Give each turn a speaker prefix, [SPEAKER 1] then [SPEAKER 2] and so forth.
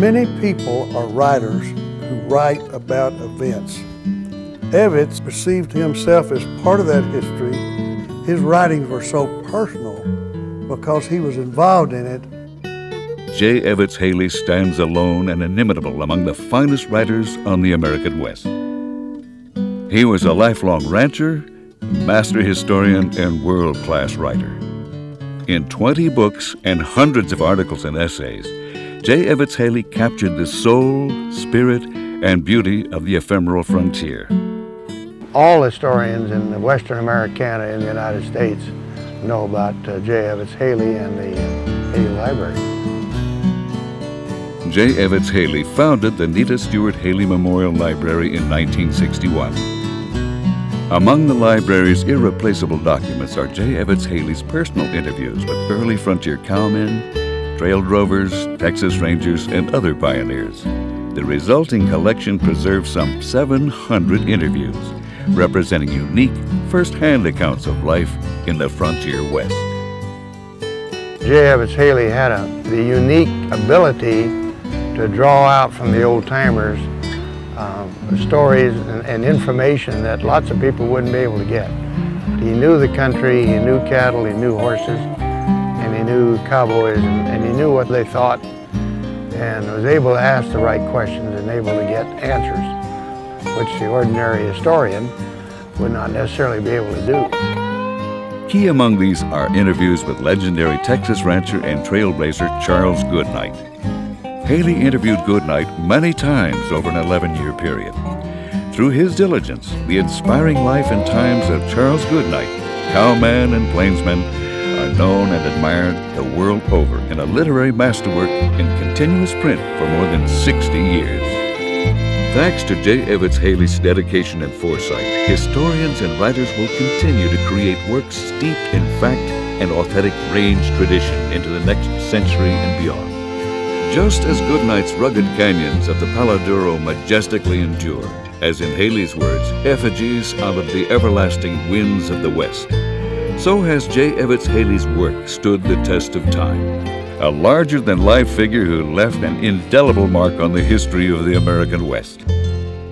[SPEAKER 1] Many people are writers who write about events. Evetts perceived himself as part of that history. His writings were so personal because he was involved in it.
[SPEAKER 2] J. Evetts Haley stands alone and inimitable among the finest writers on the American West. He was a lifelong rancher, master historian, and world class writer. In 20 books and hundreds of articles and essays, J. Evetts Haley captured the soul, spirit, and beauty of the ephemeral frontier.
[SPEAKER 1] All historians in the Western Americana in the United States know about uh, J. Evetts Haley and the Haley Library.
[SPEAKER 2] J. Evetts Haley founded the Nita Stewart Haley Memorial Library in 1961. Among the library's irreplaceable documents are J. Evetts Haley's personal interviews with early frontier cowmen, trail drovers, Texas Rangers, and other pioneers. The resulting collection preserves some 700 interviews, representing unique, first-hand accounts of life in the frontier West.
[SPEAKER 1] J. Evetts Haley had a, the unique ability to draw out from the old timers um, stories and, and, information that lots of people wouldn't be able to get. He knew the country, he knew cattle, he knew horses, and he knew cowboys, and, and he knew what they thought, and was able to ask the right questions and able to get answers, which the ordinary historian would not necessarily be able to do.
[SPEAKER 2] Key among these are interviews with legendary Texas rancher and trailblazer Charles Goodnight. Haley interviewed Goodnight many times over an 11 year period. Through his diligence, the inspiring life and times of Charles Goodnight, cowman and plainsman, are known and admired the world over in a literary masterwork in continuous print for more than 60 years. Thanks to J. Evetts Haley's dedication and foresight, historians and writers will continue to create works steeped in fact and authentic range tradition into the next century and beyond. Just as Goodnight's rugged canyons of the Palo Duro majestically endure, as in Haley's words, effigies out of the everlasting winds of the West, so has J. Evetts Haley's work stood the test of time. A larger than life figure who left an indelible mark on the history of the American West.